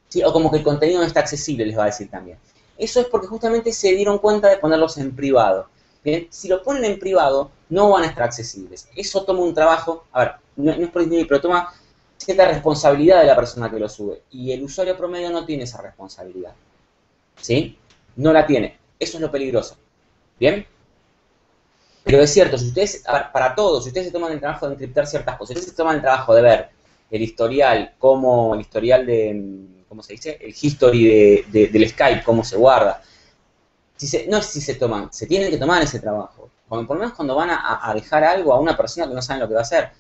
¿sí? O como que el contenido no está accesible, les va a decir también. Eso es porque justamente se dieron cuenta de ponerlos en privado. Bien, si lo ponen en privado, no van a estar accesibles. Eso toma un trabajo, a ver, no, es por pero toma cierta responsabilidad de la persona que lo sube. Y el usuario promedio no tiene esa responsabilidad. ¿Sí? No la tiene. Eso es lo peligroso. ¿Bien? Pero es cierto, si ustedes, para todos, si ustedes se toman el trabajo de encriptar ciertas cosas, si ustedes se toman el trabajo de ver el historial, cómo, el historial de, ¿cómo se dice? El history de, del Skype, cómo se guarda, no es si se toman, se tienen que tomar ese trabajo. por lo menos cuando van a, dejar algo a una persona que no saben lo que va a hacer.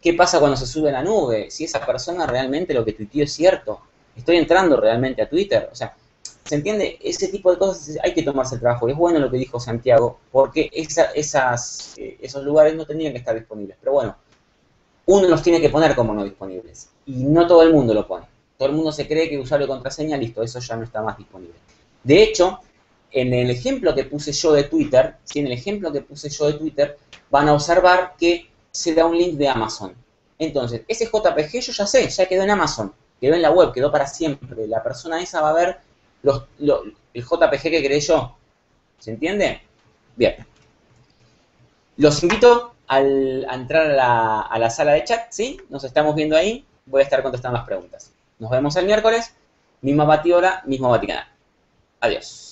¿Qué pasa cuando se sube a la nube? Si esa persona realmente lo que tuiteó es cierto. Estoy entrando realmente a Twitter. O sea, ¿Se entiende? Ese tipo de cosas hay que tomarse el trabajo. Es bueno lo que dijo Santiago, porque esas, eh, esos lugares no tendrían que estar disponibles. Pero bueno, uno los tiene que poner como no disponibles. Y no todo el mundo lo pone. Todo el mundo se cree que usuario y contraseña, listo, eso ya no está más disponible. De hecho, en el ejemplo que puse yo de Twitter, en el ejemplo que puse yo de Twitter, van a observar que se da un link de Amazon. Entonces, ese JPG yo ya sé, ya quedó en Amazon, quedó en la web, quedó para siempre. La persona esa va a ver el JPG que creé yo. ¿Se entiende? Bien. Los invito a entrar a la, sala de chat, ¿sí? Nos estamos viendo ahí. Voy a estar contestando las preguntas. Nos vemos el miércoles, misma batidora, mismo Vaticanal. Adiós.